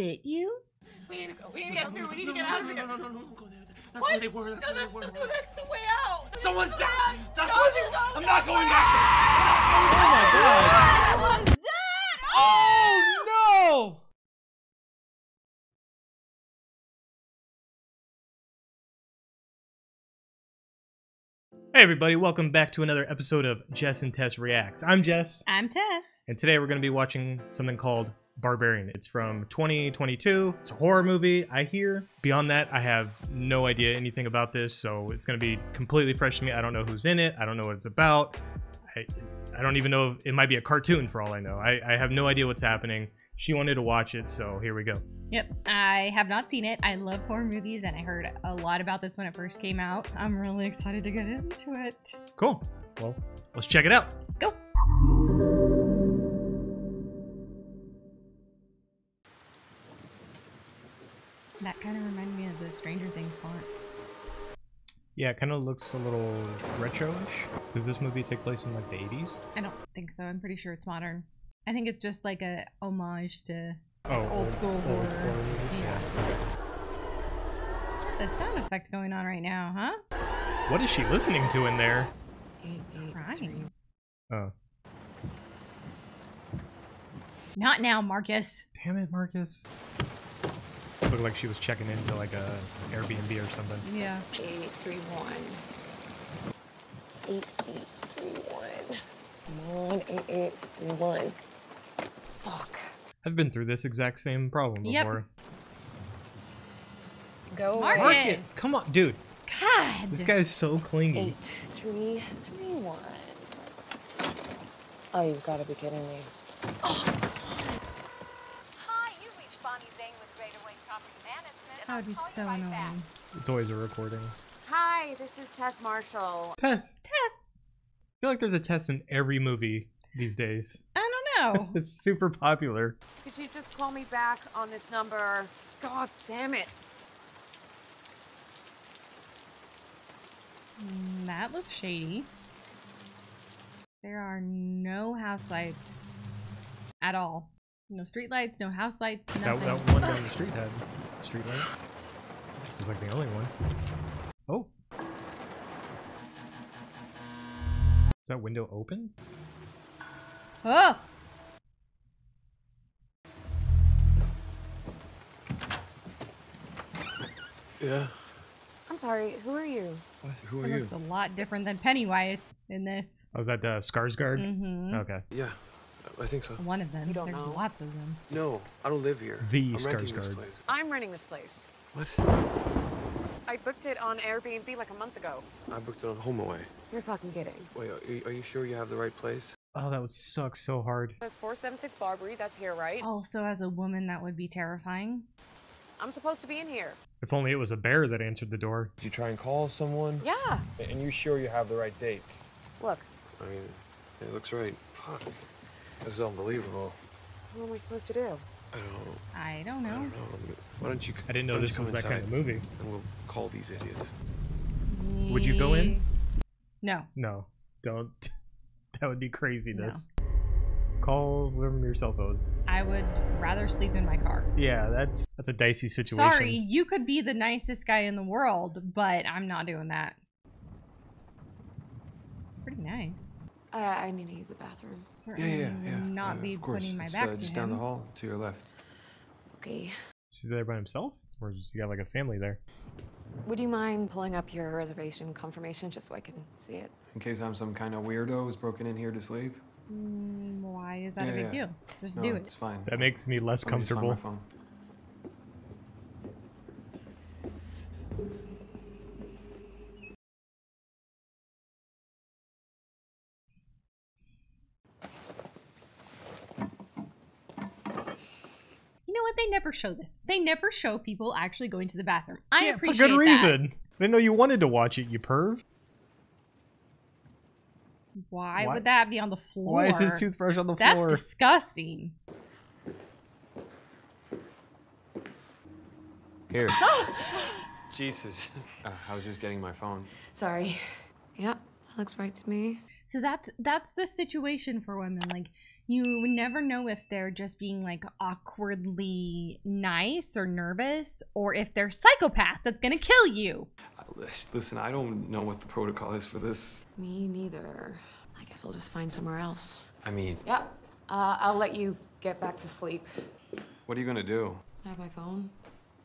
bit you? We need to go. We need to get through. We need to get out of here. No, no, no, no, don't go there. That's What? where they were. That's no, where that's, they were. the, that's the way out. Someone's Run! down. That's Go, where they were. I'm not going back. Oh my god! What was that? Oh no! Hey everybody, welcome back to another episode of Jess and Tess Reacts. I'm Jess, I'm Tess. and today we're going to be watching something called Barbarian. It's from 2022. It's a horror movie, I hear. Beyond that, I have no idea anything about this, so it's going to be completely fresh to me. I don't know who's in it. I don't know what it's about. I, I don't even know if it might be a cartoon for all I know. I, I have no idea what's happening. She wanted to watch it, so here we go. Yep, I have not seen it. I love horror movies, and I heard a lot about this when it first came out. I'm really excited to get into it. Cool. Well, let's check it out. Let's go. That kind of reminded me of the Stranger Things font. Yeah, it kind of looks a little retro-ish. Does this movie take place in like the 80s? I don't think so. I'm pretty sure it's modern. I think it's just like a homage to Oh, Old school horror. movies? Yeah. okay. the sound effect going on right now, huh? What is she listening to in there? Eight, eight, Crying. Oh, Not now, Marcus. damn it, Marcus. Looked like she was checking into like a Airbnb or something. Yeah. three, eight, three, one. Eight, eight, three, one. Come on, eight, eight, three, one. Fuck. I've been through this exact same problem Yep. before. Go Marcus. away. Marcus. Come on, dude. God. This guy is so clingy. Eight, three, three, one. Oh, you've got to be kidding me. Hi, you reached Bonnie Zane with Greater Wayne Property Management. and That would be so right annoying. back. It's always a recording. Hi, this is Tess Marshall. Tess. Tess. I feel like there's a test in every movie these days. I don't know. It's super popular. Could you just call me back on this number? God damn it. Mm, that looks shady. There are no house lights at all. No street lights, no house lights, That, that one down the street had a street light. It was like the only one. Oh. Is that window open? Oh! Yeah. I'm sorry, who are you? What? Who are It you? looks a lot different than Pennywise in this. Oh, was that uh, Skarsgård? Mm-hmm. Okay. Yeah, I think so. One of them. You don't There's know? lots of them. No, I don't live here. The I'm Skarsgård. place. I'm renting this place. What? I booked it on Airbnb like a month ago. I booked it on HomeAway. You're fucking kidding. Wait, are you, are you sure you have the right place? Oh, that would suck so hard. There's 476 Barbary, that's here, right? Also, as a woman, that would be terrifying. I'm supposed to be in here. If only it was a bear that answered the door. Did you try and call someone? Yeah. And you sure you have the right date? Look, I mean, it looks right. Fuck. This is unbelievable. what am I supposed to do? I don't. I don't I don't know. Why don't you? I didn't know this was come that kind of movie. And we'll call these idiots. Would you go in? No. No, don't. that would be craziness. Call them your cell phone. I would rather sleep in my car. Yeah, that's that's a dicey situation. Sorry, you could be the nicest guy in the world, but I'm not doing that. It's pretty nice. I, I need to use the bathroom. Certainly would not Uh, be of course. putting my It's, back uh, to just him. down the hall to your left. Okay. Is he there by himself, or does he got like a family there? Would you mind pulling up your reservation confirmation just so I can see it? In case I'm some kind of weirdo who's broken in here to sleep. Mm, why is that Yeah, a big yeah. deal? Just no, do it. it's fine. That makes me less Let me just find comfortable. my phone. You know what? They never show this. They never show people actually going to the bathroom. I yeah, for appreciate good that. reason. I didn't know you wanted to watch it, you perv. Why, Why- would that be on the floor? Why is his toothbrush on the That's floor? That's disgusting. Here. Jesus. Uh, I was just getting my phone. Sorry. Yeah, that looks right to me. So that's that's the situation for women. Like You never know if they're just being like awkwardly nice or nervous, or if they're psychopath that's gonna kill you. Listen, I don't know what the protocol is for this. Me neither. I guess I'll just find somewhere else. I mean, Yep. Uh, I'll let you get back to sleep. what are you gonna do? I have my phone.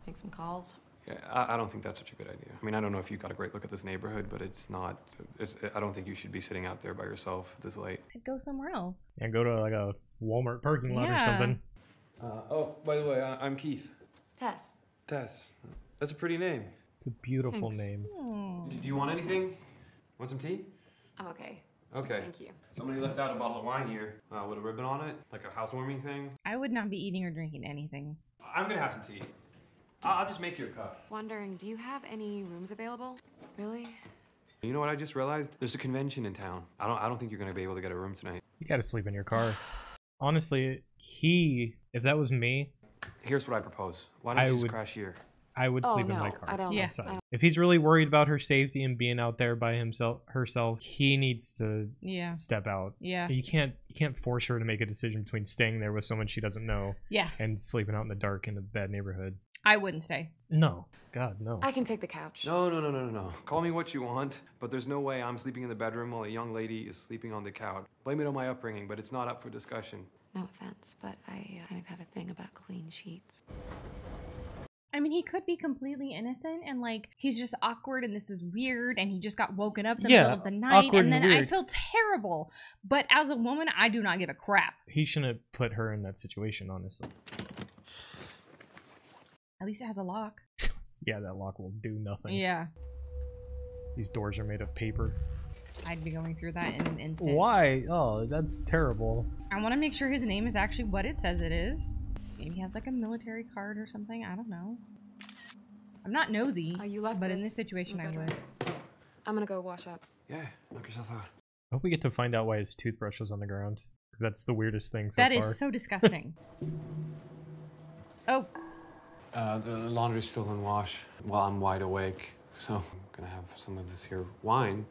Make some calls. Yeah, I, I don't think that's such a good idea. I mean, I don't know if you got a great look at this neighborhood, but it's not. It's. I don't think you should be sitting out there by yourself this late. I'd go somewhere else. And go to like a Walmart parking lot or Yeah. something. Uh, oh, by the way, I, I'm Keith. Tess. Tess. That's a pretty name. It's a beautiful Thanks. name. Do you want anything? Want some tea? I'm okay. Okay. Thank you. Somebody left out a bottle of wine here uh, with a ribbon on it, like a housewarming thing. I would not be eating or drinking anything. I'm gonna have some tea. I'll, I'll just make you a cup. Wondering, do you have any rooms available? Really? You know what I just realized? There's a convention in town. I don't. I don't think you're gonna be able to get a room tonight. You gotta sleep in your car. Honestly, he, if that was me, Here's what I propose. Why don't I you just would- crash here? I would oh sleep no, in my car. I don't. Yeah. outside. I don't- If he's really worried about her safety and being out there by himself herself, he needs to Yeah. step out. Yeah. You can't you can't force her to make a decision between staying there with someone she doesn't know Yeah. and sleeping out in the dark in a bad neighborhood. I wouldn't stay. No. God, no. I can take the couch. No, no, no, no, no, no. Call me what you want, but there's no way I'm sleeping in the bedroom while a young lady is sleeping on the couch. Blame it on my upbringing, but it's not up for discussion. No offense, but I uh, kind of have a thing about clean sheets. I mean, he could be completely innocent and like he's just awkward and this is weird and he just got woken up in the Yeah, middle of the night awkward and and then I feel terrible. But as a woman, I do not give a crap. he shouldn't have put her in that situation, honestly. At least it has a lock. Yeah, that lock will do nothing. Yeah. These doors are made of paper. I'd be going through that in an instant. Why? Oh, that's terrible. I want to make sure his name is actually what it says it is. Maybe he has like a military card or something. I don't know. I'm not nosy, Oh, you left but in this this situation, I would. I'm gonna go wash up. Yeah, knock yourself out. I hope we get to find out why his toothbrush was on the ground. Because that's the weirdest thing so That far. is so disgusting. oh, Uh, the laundry's still in wash while I'm wide awake, so I'm gonna have some of this here wine.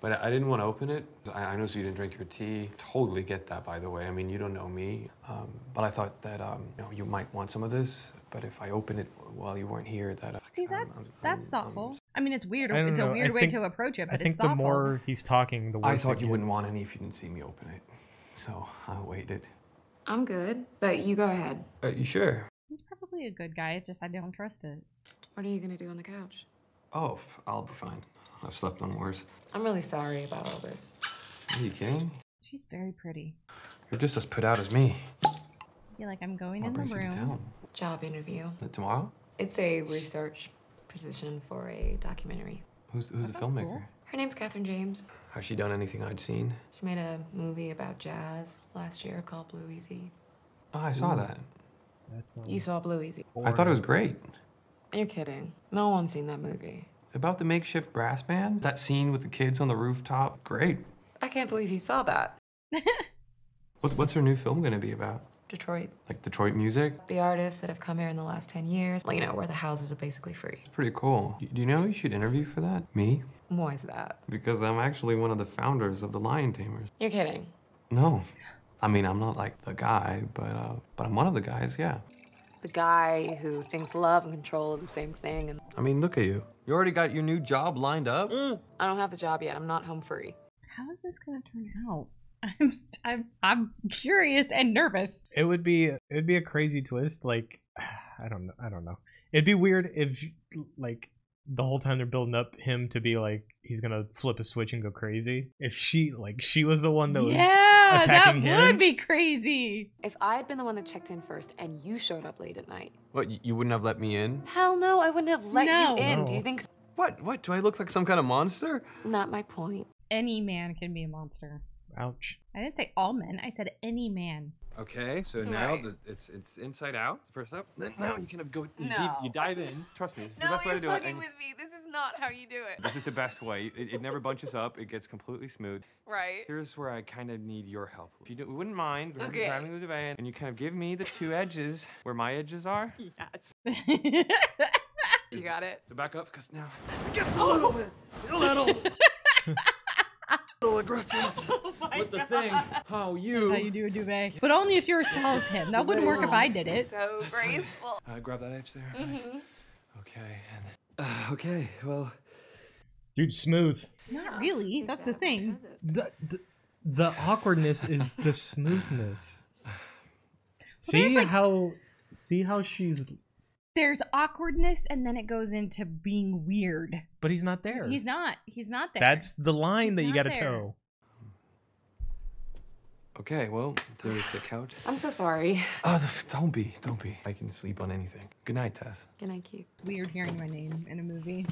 But I I didn't want to open it. I, I noticed you didn't drink your tea. Totally get that, by the way. I mean, you don't know me. Um, but I thought that um, you know you might want some of this. But if I open it while you weren't here, that see, I'm- that's I'm- that's I'm- thoughtful. I mean, it's weird. I don't It's a know, I weird way think- to approach it, but I but think it's the more he's talking, the worse I thought it you wouldn't want any if you didn't see me open it, so I waited. I'm good, but you go ahead. Uh, you sure? He's probably a good guy. It's just I don't trust it. What are you gonna do on the couch? Oh, I'll be fine. I've slept on worse. I'm really sorry about all this. Are you kidding? She's very pretty. You're just as put out as me. I feel like I'm going What in the brings you to room. town? Job interview. Tomorrow? It's a research position for a documentary. Who's who's the oh, filmmaker? cool. Her name's Catherine James. Has she done anything I'd seen? She made a movie about jazz last year called Blue Easy. Oh, I saw Ooh. that. That sounds You saw Blue Easy. I thought it was great. You're kidding. No one's seen that movie. About the makeshift brass band? That scene with the kids on the rooftop? Great. I can't believe you saw that. What, what's her new film gonna be about? Detroit. Like Detroit music? The artists that have come here in the last 10 years, like, you know, where the houses are basically free. It's pretty cool. Do you know who you should interview for that? Me? Why is that? Because I'm actually one of the founders of the Lion Tamers. You're kidding. No. I mean, I'm not like the guy, but uh, but I'm one of the guys, yeah. The guy who thinks love and control are the same thing, and I mean, look at you. You already got your new job lined up? mm, I don't have the job yet. I'm not home free. How is this gonna turn out? I'm st- I'm I'm curious and nervous. It would be it'd be a crazy twist. Like I don't know. I don't know. It'd be weird if like the whole time they're building up him to be like he's gonna flip a switch and go crazy. If she like she was the one that was yeah, that him. would be crazy. If I had been the one that checked in first and you showed up late at night, What, you wouldn't have let me in? hell no, I wouldn't have let No. you in. Do you think? What? What? Do I look like some kind of monster? Not my point. Any man can be a monster. ouch. I didn't say all men. I said any man. Okay, so now Right. that it's it's inside out, first up. Now you kind of go you, No. deep, you dive in. Trust me, this is the best way to do it. and me. This is not how you do it. This is the best way. It, it never bunches up. It gets completely smooth. Right. Here's where I kind of need your help. If you do, wouldn't mind grabbing- Okay. grabbing the divan and you kind of give me the two edges where my edges are. Yes. You got it. So back up, because now it gets a little bit, a little, a little aggressive. with the thing. Oh, That's you. how you do a duvet. But only if you're as tall as him. That wouldn't work if I did it. So graceful. Uh, grab that edge there. Okay, and Uh, okay, well. Dude, smooth. Not really. That's the thing. The, the, the awkwardness is the smoothness. see like- how see how she's There's awkwardness, and then it goes into being weird. but he's not there. He's not. He's not there. That's the line He's that you got to toe. Okay, well, there's the couch. I'm so sorry. Oh, don't be, don't be. I can sleep on anything. Good night, Tess. Good night, Keith. weird hearing my name in a movie.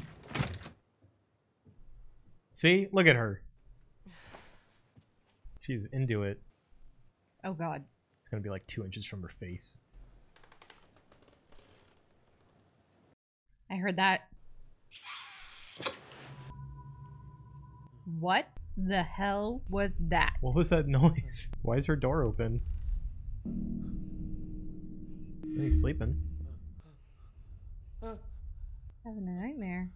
See, look at her. She's into it. Oh God. It's gonna be like two inches from her face. I heard that. What the hell was that? What was that noise? Why is her door open? He's sleeping. Having a nightmare.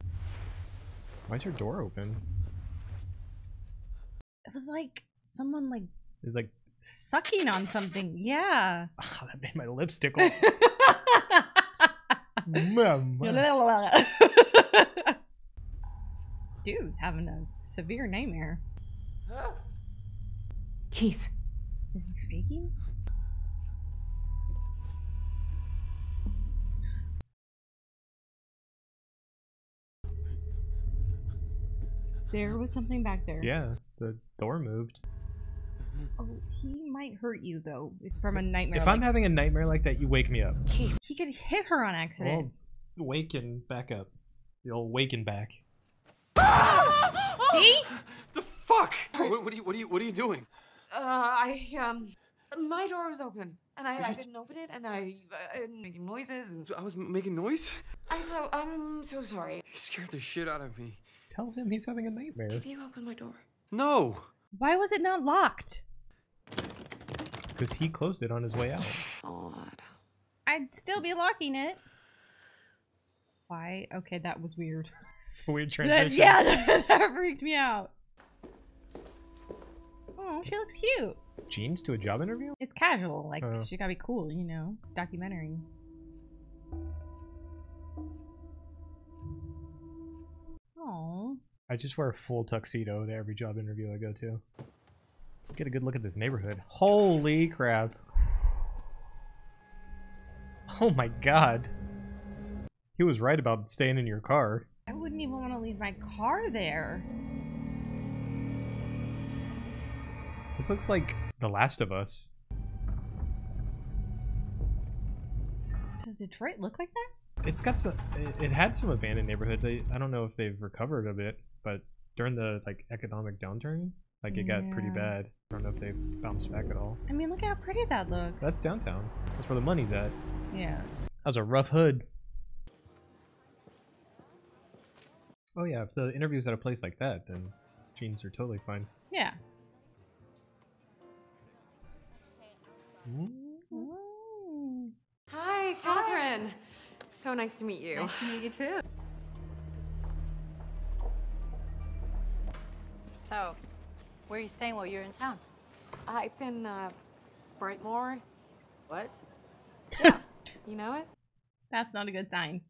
Why is her door open? It was like someone like It was like sucking on something. Yeah. ah, that made my lips tickle. Mom. Dude's having a severe nightmare. Keith. Is he faking? There was something back there. yeah, the door moved. Oh, he might hurt you though from a nightmare. If I'm having a nightmare like that, you wake me up. Keith. he could hit her on accident. Well, wake and back up. You'll wake and back. See? The fuck? What, what are you, what are you, what are you doing? Uh, I, um, my door was open. And I, I didn't open it, and I, uh, making noises, and I was making noise? I'm so, I'm so sorry. You scared the shit out of me. Tell him he's having a nightmare. Did you open my door? No. Why was it not locked? Because he closed it on his way out. Odd. I'd still be locking it. Why? Okay, that was weird. It's a weird That, transition. yeah, that freaked me out. Oh, she looks cute. Jeans to a job interview? It's casual. Like Oh. she gotta be cool, you know. Documentary. Oh, I just wear a full tuxedo to every job interview I go to. Let's get a good look at this neighborhood. Holy crap. Oh my god. He was right about staying in your car. I wouldn't even want to leave my car there. This looks like The Last of Us. Does Detroit look like that? It's got some. It, had some abandoned neighborhoods. I, I don't know if they've recovered a bit, but during the like economic downturn, like it got pretty bad. I don't know if they've bounced back at all. I mean, look how pretty that looks. That's downtown. That's where the money's at. yeah. That was a rough hood. Oh yeah, if the interview's at a place like that, then jeans are totally fine. Yeah. Ooh. Hi, Catherine. So nice to meet you. Nice to meet you too. So, where are you staying while you're in town? Uh, it's in, uh, Brightmoor. What? You know it? That's not a good sign.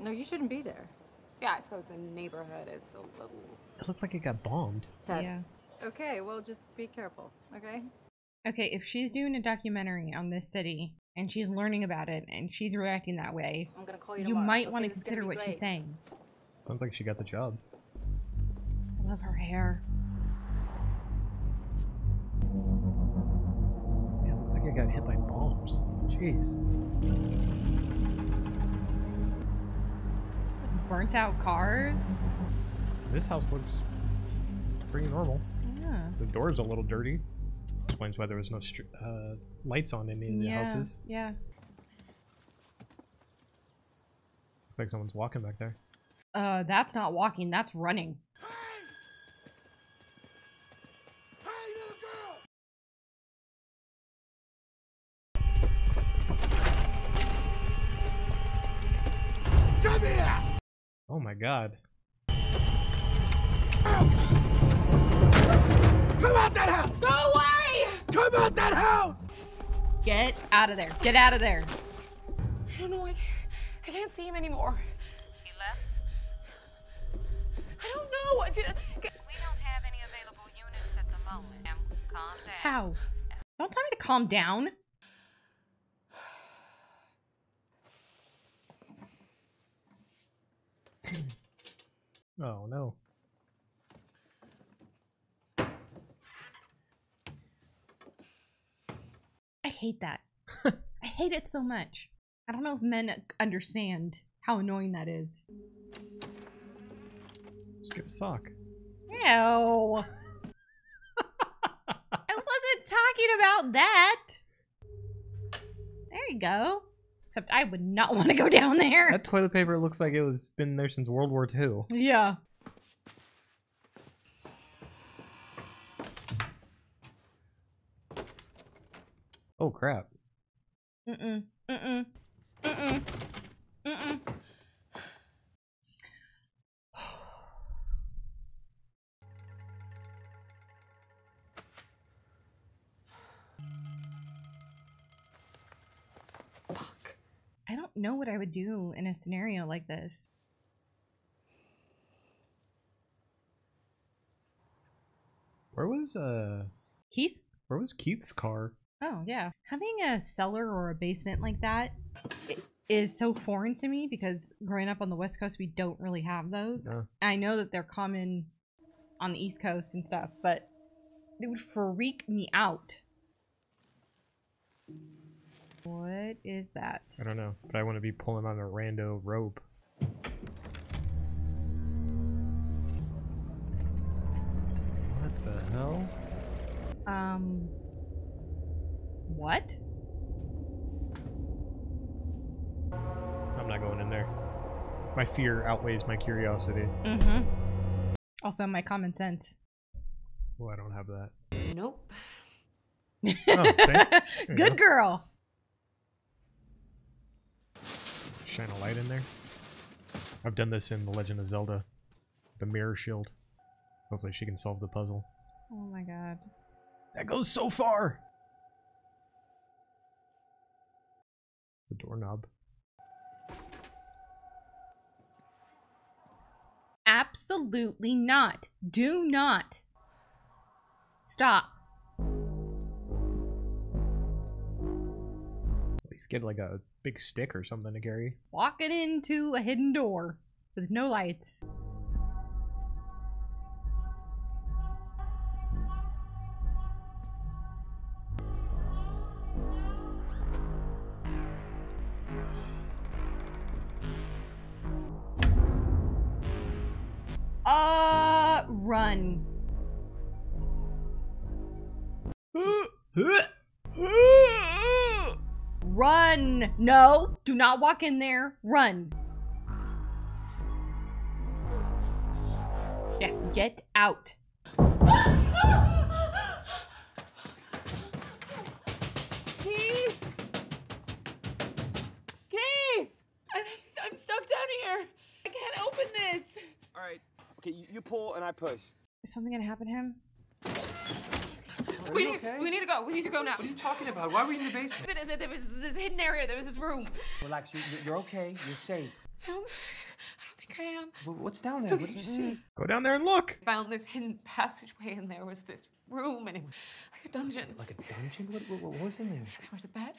No, you shouldn't be there. Yeah, I suppose the neighborhood is a little. It looked like it got bombed. Tess. Yeah. Okay, well, just be careful, okay? Okay, if she's doing a documentary on this city and she's learning about it and she's reacting that way, I'm gonna call you you tomorrow. might okay? want to This is gonna consider be what she's great. saying. Sounds like she got the job. I love her hair. Yeah, looks like it got hit by bombs. Jeez. Burnt out cars. This house looks pretty normal. Yeah. The door's a little dirty. Explains why there was no uh, lights on in any of the yeah. houses. Yeah. Looks like someone's walking back there. Uh, that's not walking. That's running. My god. Come out that house! house! Go away! Come out that house! Get out of there. Get out of there. I don't know. I, I can't see him anymore. He left? I don't know. I just, We don't have any available units at the moment. Now, calm down. How? Don't tell me to calm down. Oh no. I hate that. I hate it so much. I don't know if men understand how annoying that is. Just get a sock. No. I wasn't talking about that. There you go. Except I would not want to go down there. That toilet paper looks like it was been there since World War II. Yeah. Oh crap. Mm-mm. Mm-mm. Mm-mm. Know what I would do in a scenario like this. Where was uh Keith? where was Keith's car? Oh, yeah. Having a cellar or a basement like that is so foreign to me because growing up on the West Coast, we don't really have those. I know that they're common on the East Coast and stuff, but it would freak me out. What is that? I don't know, but I want to be pulling on a rando rope. What the hell? Um. What? I'm not going in there. My fear outweighs my curiosity. Mm hmm. Also, my common sense. Oh, I don't have that. nope. Oh, thank- Good go. girl. Shine a light in there. I've done this in The Legend of Zelda. The mirror shield. Hopefully she can solve the puzzle. Oh my god. That goes so far! The doorknob. Absolutely not. Do not. Stop. Least get like a big stick or something to carry. Walking into a hidden door with no lights. Run! No, do not walk in there. Run. Yeah, get out. Keith! Keith! I'm, I'm stuck down here. I can't open this. All right. Okay, you, you pull and I push. Is something gonna happen to him? Are We you need, okay? we need to go. We need to go now. What are you talking about? Why were we in the basement? There- there- There was this hidden area. There was this room. Relax, you, you're okay. You're safe. I don't, I don't think I am. Wh- What's down there? What did you see? Go down there and look! Found this hidden passageway, and there was this room, and it was like a dungeon. Like a dungeon? What, what, what was in there? There was a bed,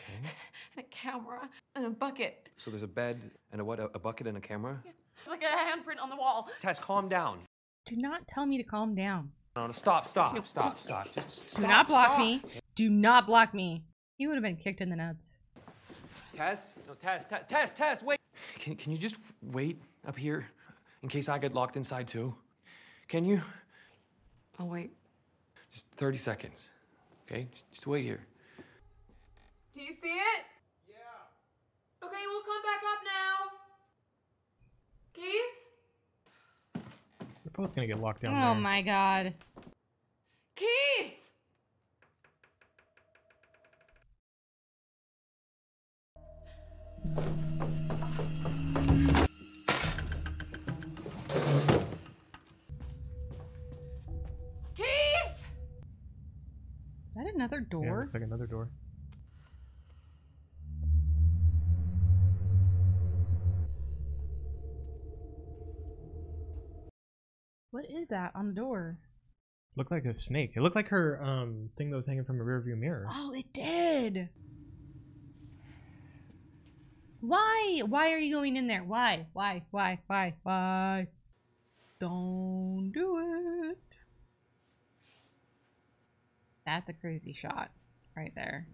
Okay. and a camera, and a bucket. So there's a bed and a what? A, a bucket and a camera? There's like a handprint on the wall. Tess, calm down. Do not tell me to calm down. No, no, stop, stop, stop, stop. Just Do stop, not block stop. me. Do not block me. You would have been kicked in the nuts. Tess? No, Tess, Tess, Tess, Tess, wait! Can, can you just wait up here in case I get locked inside too? Can you? Oh wait. Just 30 seconds. Okay? Just wait here. Do you see it? Yeah. Okay, we'll come back up now. Keith? They're both gonna get locked down Oh there. my god. Keith! Keith! Is that another door? Yeah, door? looks like another door. What is that on the door? Looked like a snake. It looked like her um thing that was hanging from a rearview mirror. Oh, it did. Why? Why are you going in there? Why? Why? Why? Why? Why? Don't do it. That's a crazy shot right there.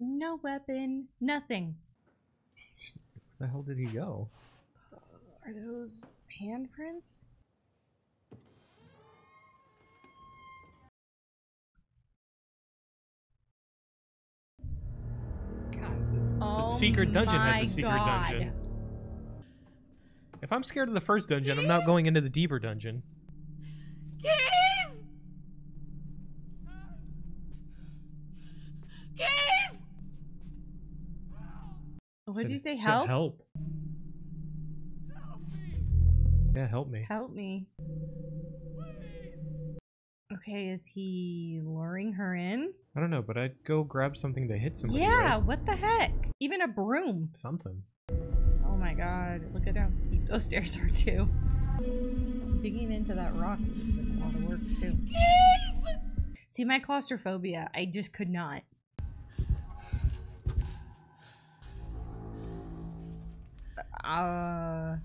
No weapon, nothing. Where the hell did he go? Are those handprints? The Oh secret dungeon has a secret God. dungeon. If I'm scared of the first dungeon, I'm not going into the deeper dungeon. Keith! Keith! What'd you say? Help? Help. Yeah, help me. Help me. Okay, is he luring her in? I don't know, but I'd go grab something to hit somebody. yeah, with. what the heck? Even a broom. Something. Oh my god, look at how steep those stairs are too. Digging into that rock would have a lot of work too. See my claustrophobia, I just could not. Uh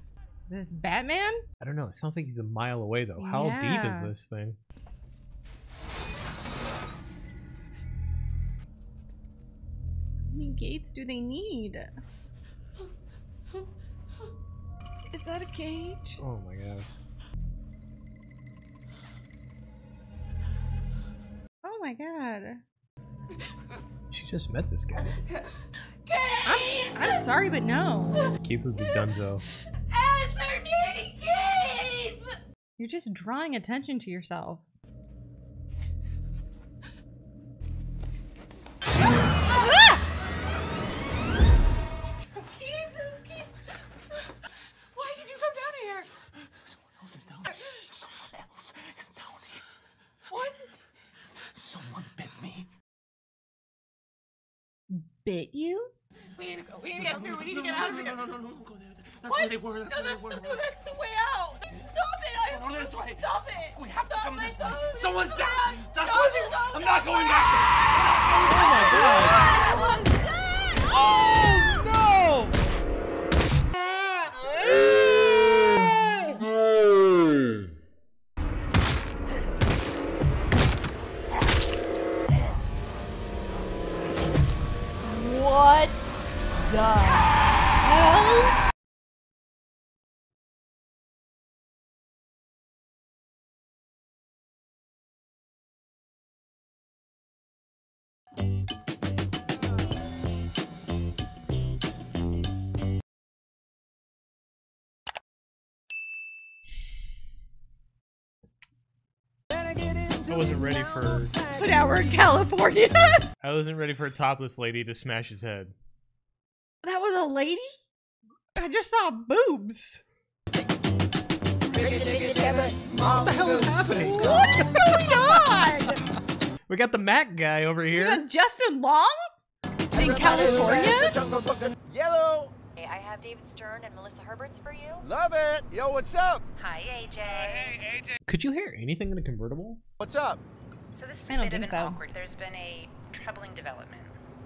is this Batman? I don't know. It sounds like he's a mile away though. How deep is this thing? How many gates do they need? Is that a cage? Oh my god. Oh my god. She just met this guy. I'm, I'm sorry, but no. Keep would be dunzo. Answer me, Keith! You're just drawing attention to yourself. Keith! Keith! Why did you come down here? Someone else is down here. Someone else is down here. What? Someone bit me. Bit you? We need to go. We need to get through. We need to get out of here. No, no, no, no, don't go there. That's What? where they were. That's no, where that's, they were. no, that's the way out. Stop it. I No, this way. Stop it. We have to come this way. Go Someone's down. That's Stop where they were. I'm not going back. Oh my god! What was that? Oh wasn't ready for So now we're in California. I wasn't ready for a topless lady to smash his head. That was a lady? I just saw boobs. What the hell is happening? What is going on? We got the Mac guy over We here. got Justin Long in California? Yellow, Hey, I have David Stern and Melissa Herberts for you. love it. Yo, what's up? Hi, AJ. Uh, hey, AJ. Could you hear anything in a convertible? What's up? So this is I a bit of think an so. awkward. There's been a troubling development.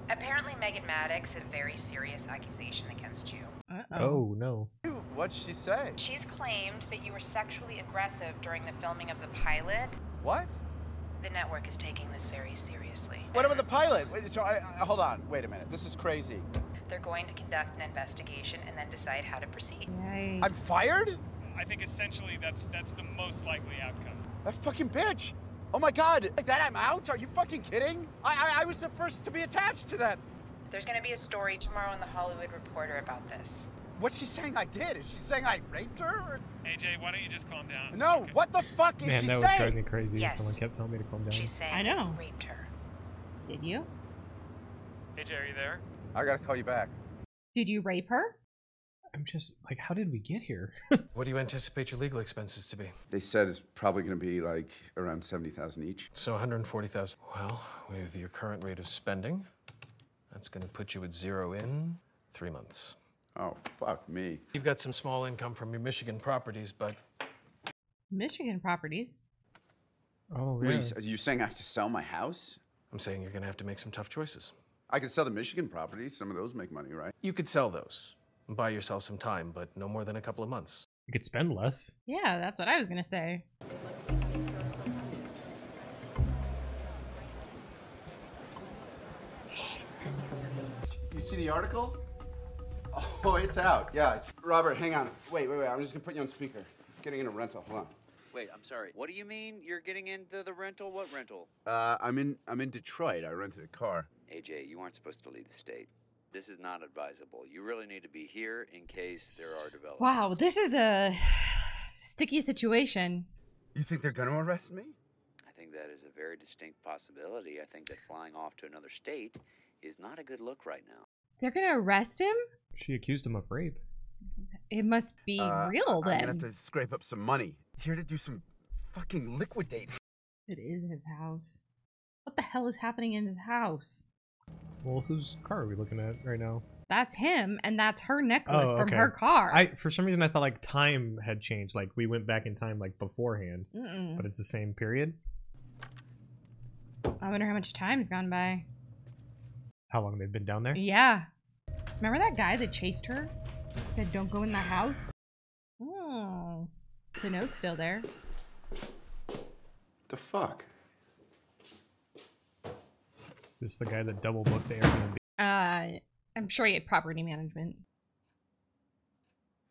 Apparently, Megan Maddox has a very serious accusation against you. Uh-oh. Oh no. What'd she say? She's claimed that you were sexually aggressive during the filming of the pilot. What? The network is taking this very seriously. What about the pilot? Wait, so I, I, hold on. Wait a minute. This is crazy. They're going to conduct an investigation and then decide how to proceed. Yikes. I'm fired? I think essentially that's that's the most likely outcome. That fucking bitch. Oh my god. Like that I'm out? Are you fucking kidding? I, I, I was the first to be attached to that. There's going to be a story tomorrow in the Hollywood Reporter about this. What's she saying I did? Is she saying I raped her? Or... AJ, why don't you just calm down? No, what the fuck is Man, she that would drive me crazy. Yes. Someone kept telling me to calm down. She's saying I know. you raped her. Did you? AJ, are you there? I gotta call you back. Did you rape her? I'm just like, how did we get here? What do you anticipate your legal expenses to be? They said it's probably going to be like around 70,000 each. So 140,000. Well, with your current rate of spending, that's going to put you at zero in three months. Oh, fuck me. You've got some small income from your Michigan properties, but Michigan properties. Oh, What are you, are you saying I have to sell my house? I'm saying you're going to have to make some tough choices. I could sell the Michigan properties. Some of those make money, right? You could sell those, and buy yourself some time, but no more than a couple of months. You could spend less. Yeah, that's what I was gonna say. You see the article? Oh, it's out. Yeah. Robert, hang on. Wait, wait, wait. I'm just going to put you on speaker. Getting in a rental. Hold on. Wait, I'm sorry. What do you mean you're getting into the rental? What rental? Uh, I'm in I'm in Detroit. I rented a car. AJ, you aren't supposed to leave the state. This is not advisable. You really need to be here in case there are developments. Wow, this is a sticky situation. You think they're going to arrest me? I think that is a very distinct possibility. I think that flying off to another state is not a good look right now. They're gonna arrest him? She accused him of rape. It must be Uh, real I'm gonna have to scrape up some money. Here to do some fucking liquidate. It is his house. What the hell is happening in his house? Well, whose car are we looking at right now? That's him, and that's her necklace Oh, from her car. I for some reason I thought like time had changed, like we went back in time like beforehand, Mm-mm. but it's the same period. I wonder how much time has gone by. How long they've been down there? Yeah. Remember that guy that chased her? Said, don't go in the house? Oh. The note's still there. The fuck? This is the guy that double booked the Airbnb. Uh, I'm sure he had property management.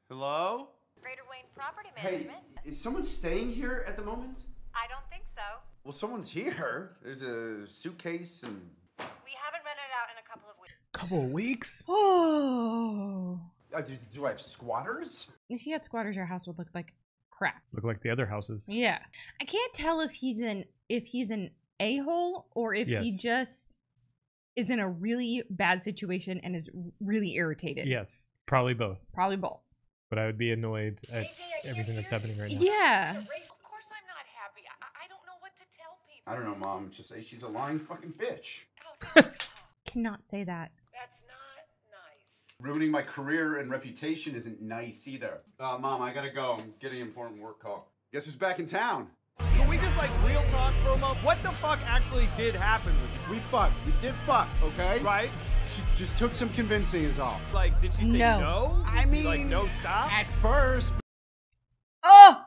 Hello? Greater Wayne Property Management. Hey, is someone staying here at the moment? I don't think so. Well, someone's here. There's a suitcase and. We haven't rented out in a couple of weeks. Couple of weeks? Oh. Uh, do, do I have squatters? If you had squatters, your house would look like crap. Look like the other houses. Yeah. I can't tell if he's an if he's an a-hole or if he just is in a really bad situation and is really irritated. Yes, probably both. Probably both. But I would be annoyed at everything that's happening right now. Yeah. Of course I'm not happy. I, I don't know what to tell people. I don't know, Mom. Just say she's a lying fucking bitch. Cannot say that. That's not nice. Ruining my career and reputation isn't nice either. Uh, Mom, I gotta go. I'm getting an important work call. Guess who's back in town? Can we just like real talk for a moment? What the fuck actually did happen with you? We fucked. We did fuck, okay? Right? She just took some convincing, is all. Like, did she say No. no? I Did she, like mean, no stop. At first. Oh!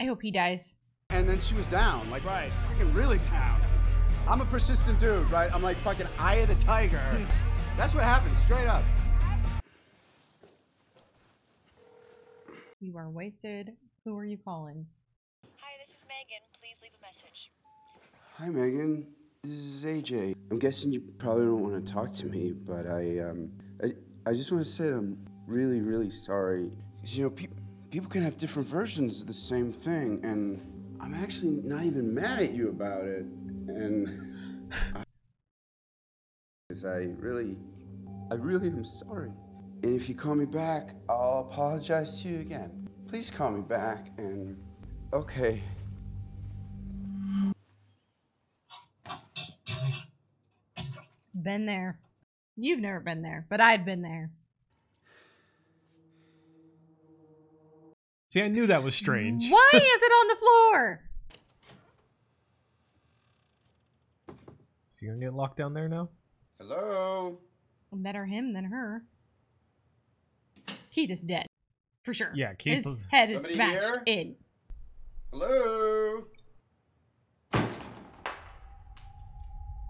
I hope he dies. And then she was down. Like, Right. freaking really down. I'm a persistent dude, right? I'm like fucking eye of the tiger. That's what happens, straight up. You are wasted. Who are you calling? Hi, this is Megan. Please leave a message. Hi, Megan. This is AJ. I'm guessing you probably don't want to talk to me, but I, um, I, I just want to say that I'm really, really sorry. 'Cause, you know, pe- people can have different versions of the same thing, and I'm actually not even mad at you about it. And I, 'cause I really, I really am sorry. And if you call me back, I'll apologize to you again. Please call me back, and okay. Been there. You've never been there, but I've been there. See, I knew that was strange. Why is it on the floor? He gonna get locked down there now? Hello. Better him than her. Keith is dead. For sure. Yeah, Keith His was- head is Somebody smashed here? in. Hello.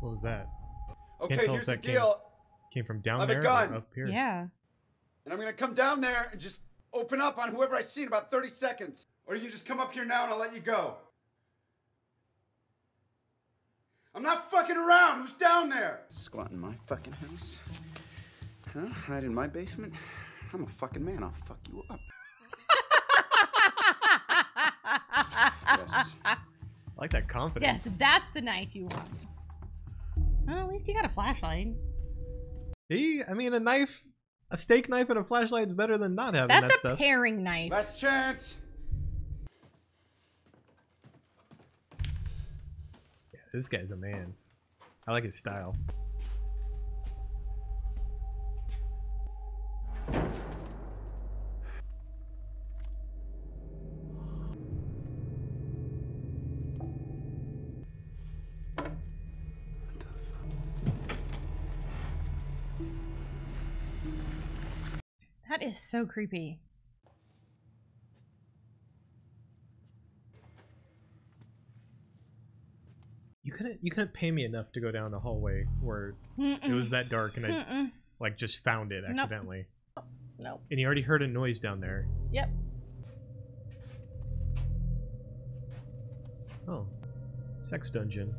What was that? Okay, Can't tell here's if the deal. Came, came from down I have a there gun. or up here. Yeah. And I'm gonna come down there and just open up on whoever I see in about 30 seconds. Or you can just come up here now and I'll let you go. I'm not fucking around. Who's down there? Squatting my fucking house? Huh? Hide in my basement? I'm a fucking man. I'll fuck you up. yes. I like that confidence. Yes, that's the knife you want. Well, at least you got a flashlight. He, I mean, a knife, a steak knife and a flashlight is better than not having That's that a stuff. paring knife. Last chance. This guy's a man. I like his style. That is so creepy. You couldn't, you couldn't pay me enough to go down the hallway where it Mm-mm. was that dark and I Mm-mm. like just found it Nope. accidentally. Nope. And you already heard a noise down there. Yep. Oh, sex dungeon.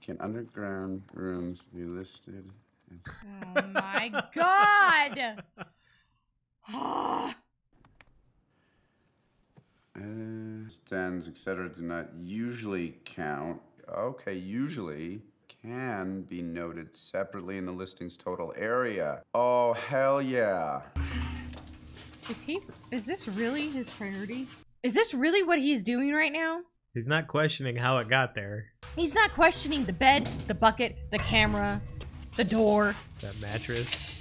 Can underground rooms be listed? as- Oh my god! Uh, stands, etc., do not usually count. Okay, usually can be noted separately in the listing's total area. Oh, hell yeah. is he? Is this really his priority? Is this really what he's doing right now? He's not questioning how it got there. He's not questioning the bed, the bucket, the camera, the door. That mattress.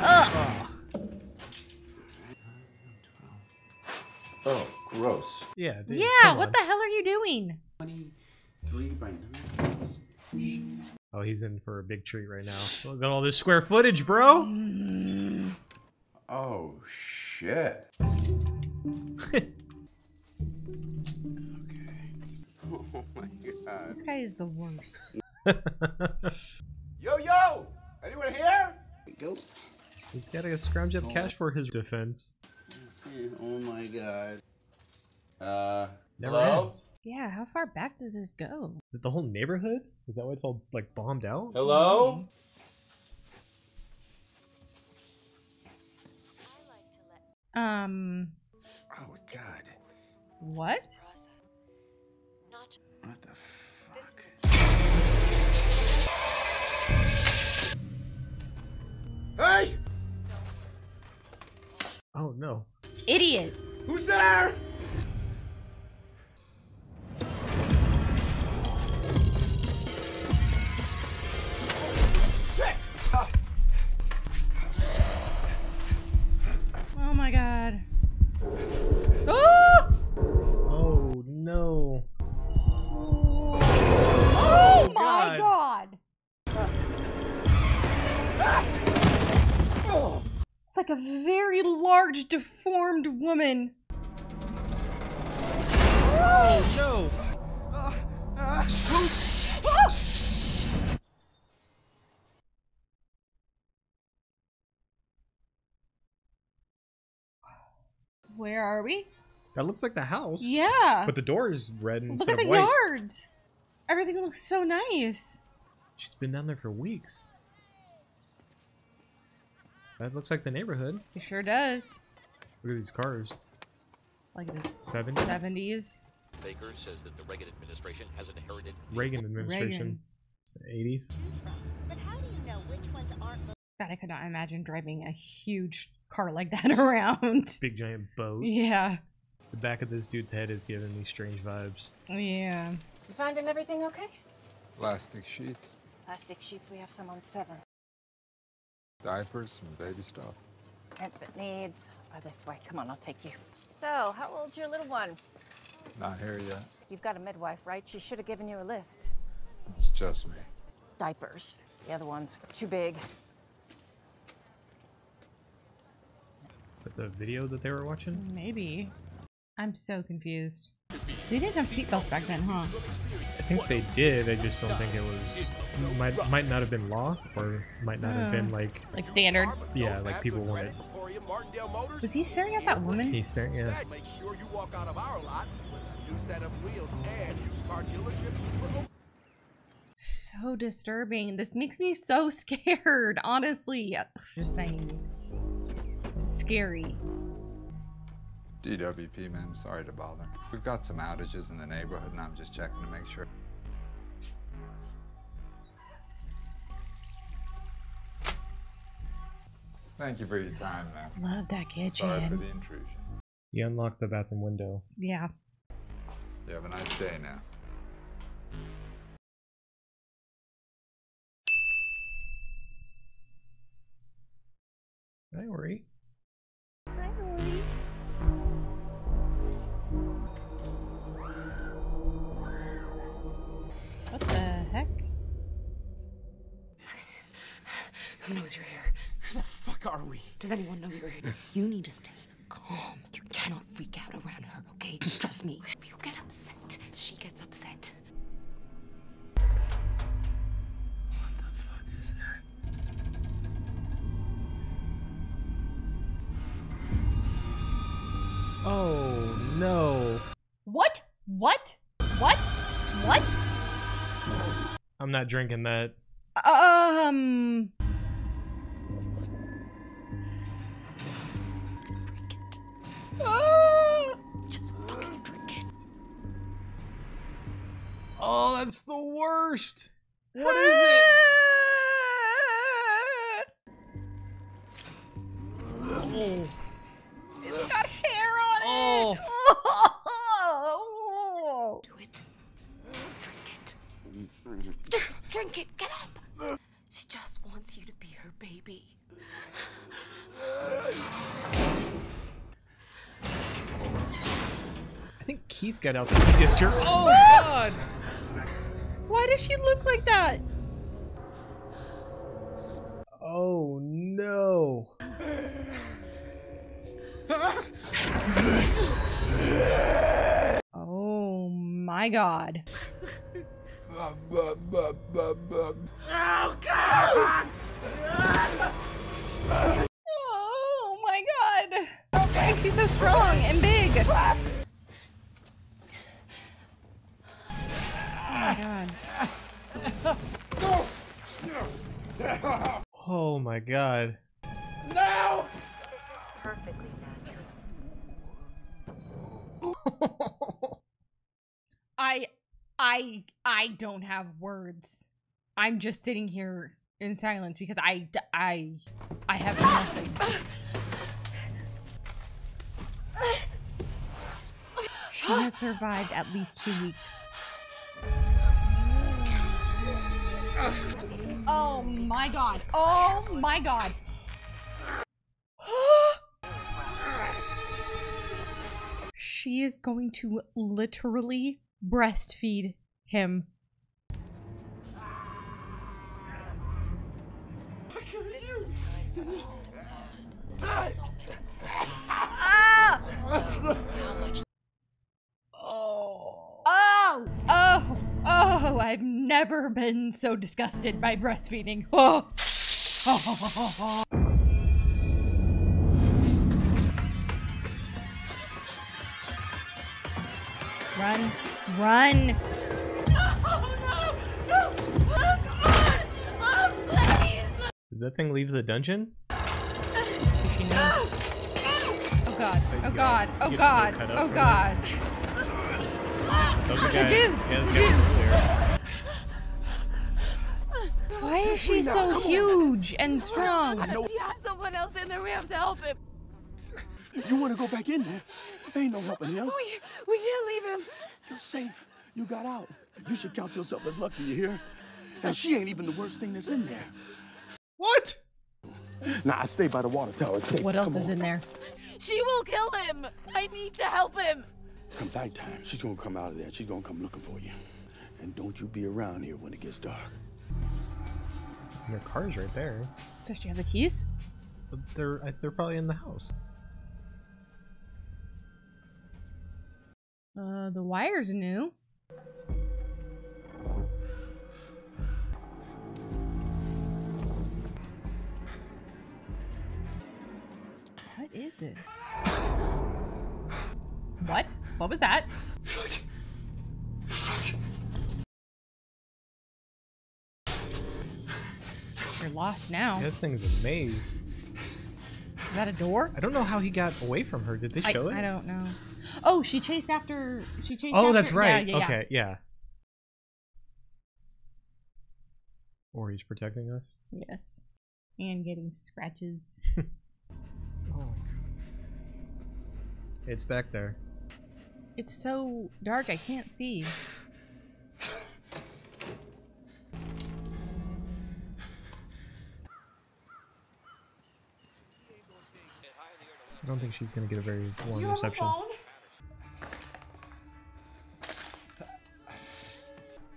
Ugh. Oh, gross. Yeah. Dude, Yeah, what on. the hell are you doing? 23 by 9. Shit. Oh, he's in for a big treat right now. Look at all this square footage, bro. Oh, shit. Oh my god. This guy is the worst. Yo, yo! Anyone here? Go. He's gotta scrounge up cash for his defense. Oh my god. Uh, Never hello? ends. Yeah, how far back does this go? Is it the whole neighborhood? Is that why it's all like bombed out? Hello? Um, Oh god. what? Idiot. Who's there? Oh my god. Oh! Oh no. Oh, oh my god! Ah! It's like a very large, deformed woman. Oh no. Where are we? That looks like the house. Yeah. But the door is red Look instead at the white. yards. Everything looks so nice. She's been down there for weeks. That looks like the neighborhood. It sure does. Look at these cars. Like this Seven? 70s. Baker says that the Reagan administration has inherited Reagan administration. 80s. But how do you know which ones aren't God, I could not imagine driving a huge car like that around. Big giant boat. Yeah. The back of this dude's head is giving me strange vibes. Yeah. You finding everything okay? Plastic sheets, Plastic sheets, we have some on seven. diapers, and baby stuff. Infant needs are this way. Come on, I'll take you. So, how old's your little one? Not here yet. You've got a midwife, right? She should have given you a list. It's just me. Diapers. The other ones too big. But the video that they were watching? Maybe. I'm so confused. They didn't have seatbelts back then, huh? I think they did. I just don't think it was. Might might not have been law, or might not have been like. Like standard. Yeah, like people wanted. Was he staring at that woman? He's staring. Yeah. Make sure you walk out of our lot with a new set of wheels and used car dealership. So disturbing. This makes me so scared, honestly. Just saying. This is scary. DWP, man, Sorry to bother. We've got some outages in the neighborhood, and I'm just checking to make sure. Thank you for your time, man. Love that kitchen. Sorry for the intrusion. You unlocked the bathroom window. Yeah. You have a nice day now. Hi, Ori. Hi, Ori. Who knows you're here? Who the fuck are we? Does anyone know you're here? You need to stay calm. You cannot freak out around her, okay? Trust me. If you get upset, she gets upset. What the fuck is that? Oh no. What? What? What? What? I'm not drinking that. Um. Oh, that's the worst. What is it? Oh. It's got hair on Oh. it. Oh. Do it. Drink it. Drink it. Get up. She just wants you to be her baby. I think Keith got out the easiest shirt. Oh God! Why does she look like that? Oh no! Oh my god. Oh, God! Oh my god. Why is she so strong and big? My god. Oh my God! No! This is perfectly I I I don't have words. I'm just sitting here in silence because I I I have nothing. She has survived at least two weeks. Oh my god. Oh my god. she is going to literally breastfeed him. This is a time for us to Ah! Oh. Oh! Oh! Oh! I've never been so disgusted by breastfeeding. Oh! Run! Run! Does that thing leave the dungeon? She knows. Oh god! Oh god! Oh god! Oh god! Oh, was the It's a dude! It's a dude! earlier. Why is she so huge and strong? You have someone else in there. We have to help him. You want to go back in there? Ain't no helping him. We, we can't leave him. You're safe. You got out. You should count yourself as lucky you hear? And she ain't even the worst thing that's in there. What? Nah, I stay by the water tower. It's safe. What else Come is on. in there? She will kill him. I need to help him. Come nighttime, she's gonna come out of there. She's gonna come looking for you. And don't you be around here when it gets dark. Their car's right there. Does she have the keys? But they're they're probably in the house. Uh, the wire's new. What is it? What? What was that? You're lost now. That thing's a maze. Is that a door? I don't know how he got away from her. Did they I, show it? I don't know. Oh, she chased after. She chased. Oh, after, that's right. Yeah, yeah, yeah. okay, yeah. Or he's protecting us. Yes. And getting scratches. Oh my god. It's back there. it's so dark, I can't see. I don't think she's gonna get a very warm you reception.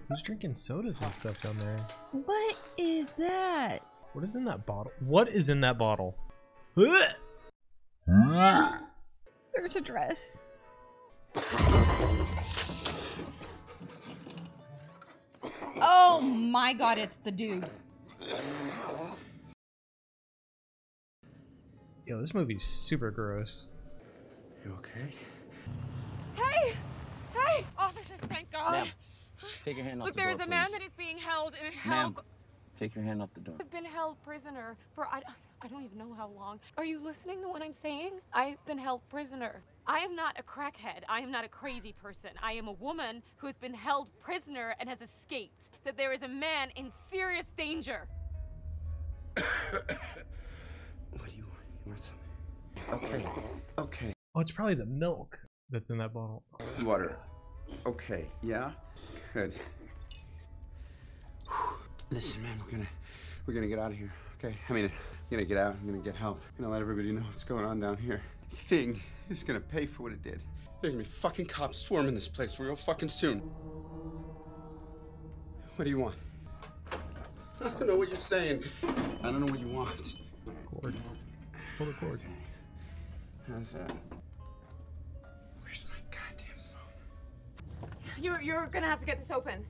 Who's drinking sodas and stuff down there? What is that? What is in that bottle? What is in that bottle? There's a dress. Oh my god, it's the dude. Yo, this movie's super gross. You okay? Hey! Hey! Officers, thank God. Ma'am, take your hand off Look, the there door, is a man please. that is being held in a Ma'am, hell. take your hand off the door. I've been held prisoner for I, I don't even know how long. Are you listening to what I'm saying? I've been held prisoner. I am not a crackhead. I am not a crazy person. I am a woman who has been held prisoner and has escaped. That there is a man in serious danger. Okay. Okay. Oh, it's probably the milk that's in that bottle. Water. Okay. Yeah. Good. Listen, man, we're gonna we're gonna get out of here. Okay. I mean, I'm gonna get out. I'm gonna get help. I'm gonna let everybody know what's going on down here. Thing is gonna pay for what it did. There's gonna be fucking cops swarming this place real fucking soon. What do you want? I don't know what you're saying. I don't know what you want. Cord. Pull the cord. How's that? Where's my goddamn phone? You're you're gonna have to get this open.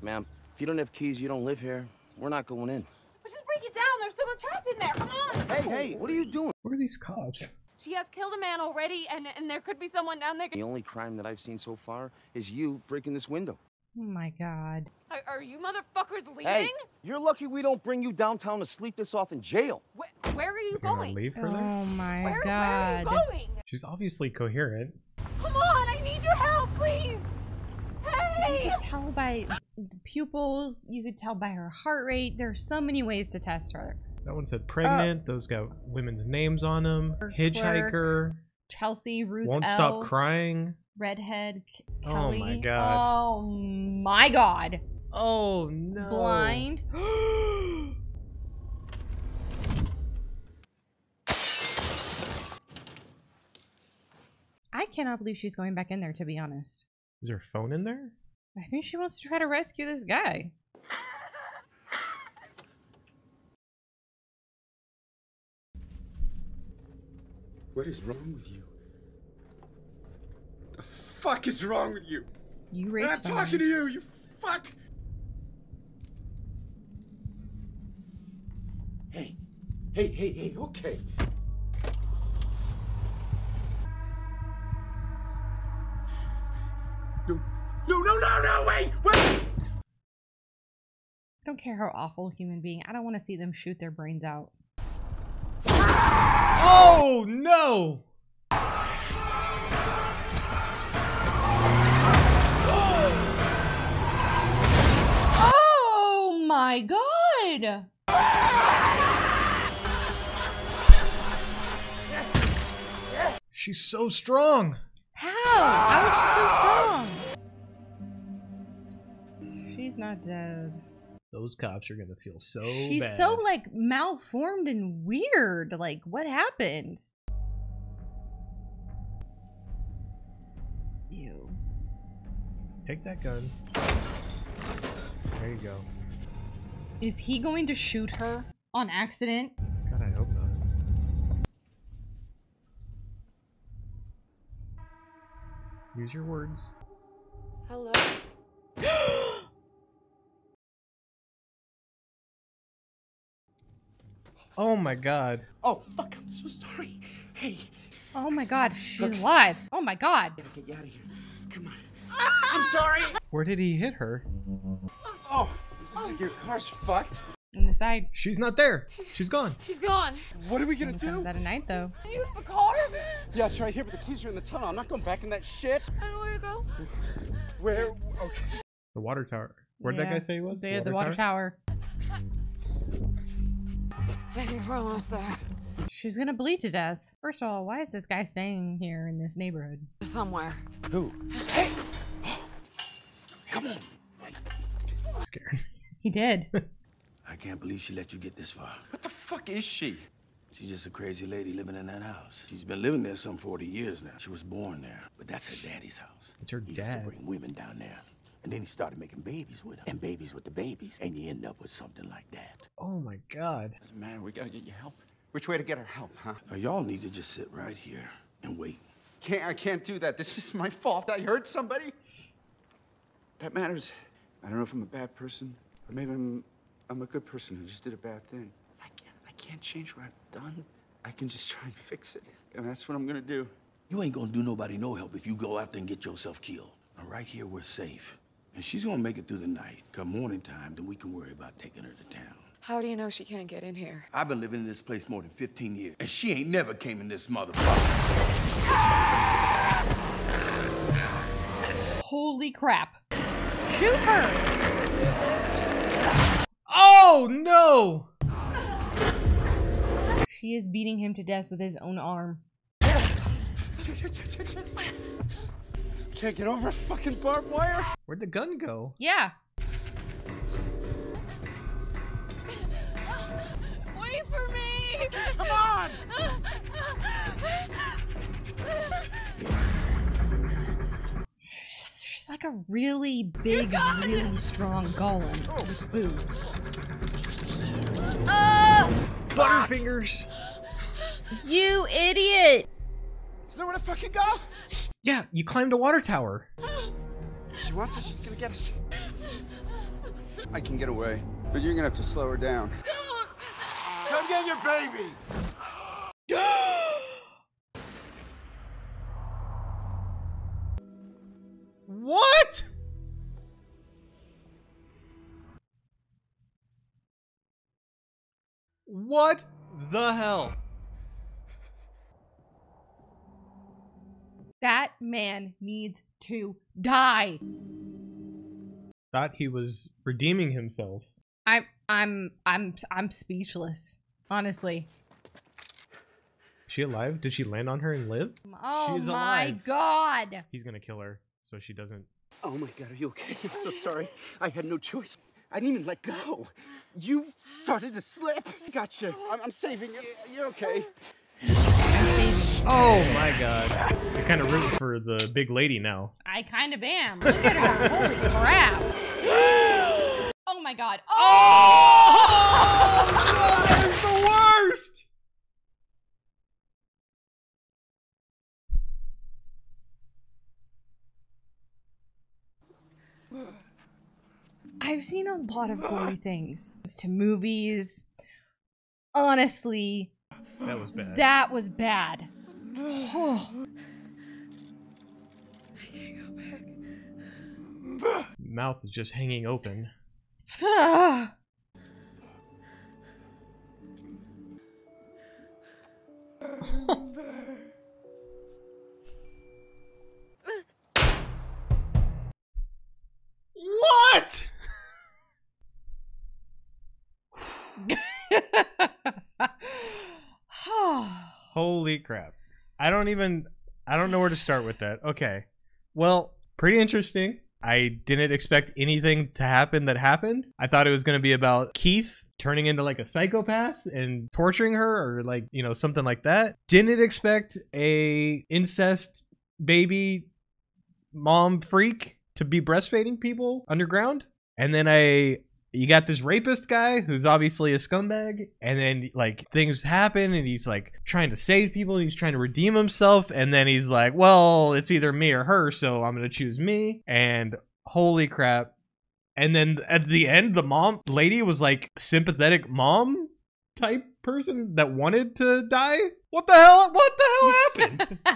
Ma'am, if you don't have keys, you don't live here. We're not going in. But just break it down. There's someone trapped in there. Come on. Hey, hey, what are you doing? What are these cops? She has killed a man already, and and there could be someone down there. The only crime that I've seen so far is you breaking this window. Oh my god. Are, are you motherfuckers leaving? Hey, you're lucky we don't bring you downtown to sleep this off in jail. Where, where are you They're gonna leave her there? Oh my Where, where are god. you going? She's obviously coherent. Come on, I need your help, please. Hey! You Hey! could tell by the pupils, you could tell by her heart rate. There's so many ways to test her. That one said pregnant. Uh, those got women's names on them. Clerk. Hitchhiker. Chelsea, Ruth Won't L, stop crying. Redhead, K- Oh my oh God. Oh my god. Oh no. Blind. I cannot believe she's going back in there, to be honest. Is her phone in there? I think she wants to try to rescue this guy. What is wrong with you? The fuck is wrong with you? You raped I'm someone. talking to you, you fuck! Hey, hey, hey, hey, okay. No, no, no, no, no, wait, wait! I don't care how awful a human being. I don't want to see them shoot their brains out. Oh no! My god! She's so strong. How? How is she so strong? She's not dead. Those cops are gonna feel so She's bad. so like malformed and weird. Like, what happened? Ew. Take that gun. There you go. Is he going to shoot her on accident? God, I hope not. Use your words. Hello. Oh my god. Oh, fuck, I'm so sorry. Hey, Oh my god, she's alive. Oh my god. Gotta get you out of here. Come on. I'm sorry! Where did he hit her? Oh, looks like your car's fucked. On the side. She's not there. She's gone. She's gone. What are we gonna do? comes at a night though. Do you have a car? Yeah, it's right here, but the keys are in the tunnel. I'm not going back in that shit. I don't know where to go. Where? Okay. The water tower. Where'd that guy say he was? They had the water tower. I think we're almost there. She's gonna bleed to death. First of all, why is this guy staying here in this neighborhood? Somewhere. Who? Hey! Come on. Scared. He did. I can't believe she let you get this far. What the fuck is she? She's just a crazy lady living in that house. She's been living there some 40 years now. She was born there, but that's her daddy's house. It's her He used to bring women down there. And then he started making babies with them. And babies with the babies. And you end up with something like that. Oh my god. Doesn't matter. We gotta get you help. Which way to get her help, huh? Now, y'all need to just sit right here and wait. Can't I can't do that. This is my fault. I hurt somebody. That matters. I don't know if I'm a bad person, or maybe I'm I'm a good person who just did a bad thing. I can't I can't change what I've done. I can just try and fix it. And that's what I'm gonna do. You ain't gonna do nobody no help if you go out there and get yourself killed. Now, right here, we're safe. And she's gonna make it through the night. Come morning time, then we can worry about taking her to town. How do you know she can't get in here? I've been living in this place more than 15 years, and she ain't never came in this motherfucker. Holy crap. Shoot her! Oh no! She is beating him to death with his own arm. Can't get over a fucking barbed wire. Where'd the gun go? Yeah. Wait for me! Come on! She's she's like a really big, really strong golem with boobs. Uh, Butterfingers. You idiot! There's nowhere to fucking go. Yeah, you climbed a water tower. She wants us. She's gonna get us. I can get away, but you're gonna have to slow her down. Come get your baby. What the hell? That man needs to die. Thought he was redeeming himself. I'm I'm I'm I'm speechless. Honestly. She alive? Did she land on her and live? Um, oh She's my alive. god. He's gonna kill her so she doesn't. Oh my god, are you okay? I'm so sorry. I had no choice. I didn't even let go. You started to slip. Gotcha. I'm, I'm saving you. You're okay. Oh my god. You're kind of rooting for the big lady now. I kind of am. Look at her. Holy crap. oh my god. Oh! oh! that is the worst! I've seen a lot of gory things to movies. Honestly, That was bad. that was bad. Oh. Mouth is just hanging open. Holy crap. I don't even I don't know where to start with that. Okay. Well, pretty interesting. I didn't expect anything to happen that happened. I thought it was going to be about Keith turning into like a psychopath and torturing her or like, you know, something like that. Didn't expect a incest baby mom freak to be breastfeeding people underground. And then I you got this rapist guy who's obviously a scumbag and then like things happen and he's like trying to save people and he's trying to redeem himself and then he's like well it's either me or her so i'm gonna choose me. And holy crap. And then at the end the mom lady was like sympathetic mom type person that wanted to die? What the hell what the hell happened?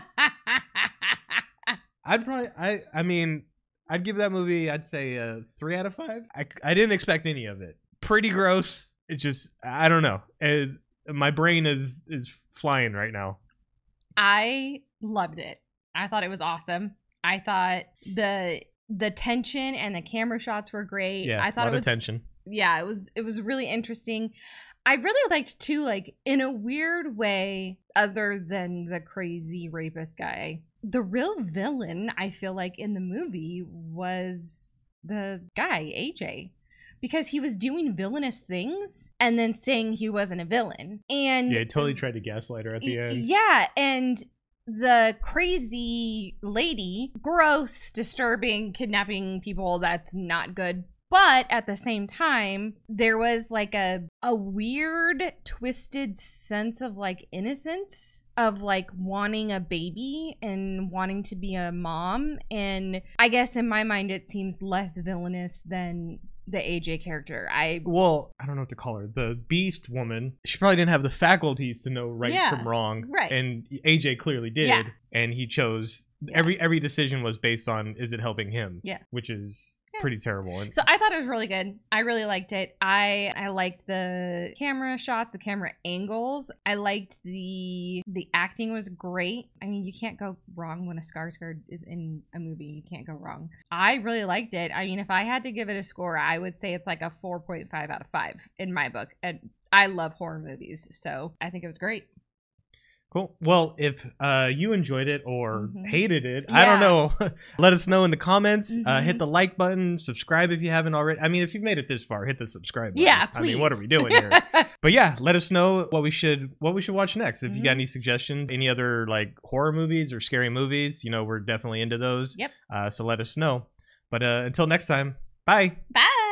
I'd probably i i mean I'd give that movie, I'd say a three out of five. I, I didn't expect any of it. Pretty gross. It just, I don't know. It, my brain is is flying right now. I loved it. I thought it was awesome. I thought the the tension and the camera shots were great. Yeah, I thought it was tension. Yeah, it was it was really interesting. I really liked too, like in a weird way, other than the crazy rapist guy. The real villain, I feel like, in the movie was the guy, AJ. Because he was doing villainous things and then saying he wasn't a villain. And Yeah, he totally tried to gaslight her at the end. yeah, and the crazy lady, gross, disturbing, kidnapping people, that's not good. But at the same time, there was like a a weird twisted sense of like innocence of like wanting a baby and wanting to be a mom and I guess in my mind it seems less villainous than the AJ character. I Well, I don't know what to call her. The Beast woman. She probably didn't have the faculties to know right Yeah, from wrong. right. And AJ clearly did. Yeah. And he chose every every decision was based on is it helping him? Yeah. Which is pretty terrible. And So I thought it was really good. I really liked it. I I liked the camera shots, the camera angles. I liked the the acting was great. I mean, you can't go wrong when a Skarsgård is in a movie. You can't go wrong. I really liked it. I mean, if I had to give it a score, I would say it's like a 4.5 out of 5 in my book. And I love horror movies, so I think it was great. Cool. Well, if uh, you enjoyed it or Mhm. hated it, I don't know. Let us know in the comments. Uh, Mhm. hit the like button, subscribe if you haven't already. I mean, if you've made it this far, hit the subscribe button. Yeah, please. I mean, what are we doing here? but yeah, let us know what we should what we should watch next. If you got Mhm. any suggestions, any other like horror movies or scary movies, you know, we're definitely into those. Yep. Uh, so let us know. But uh, until next time, bye. Bye.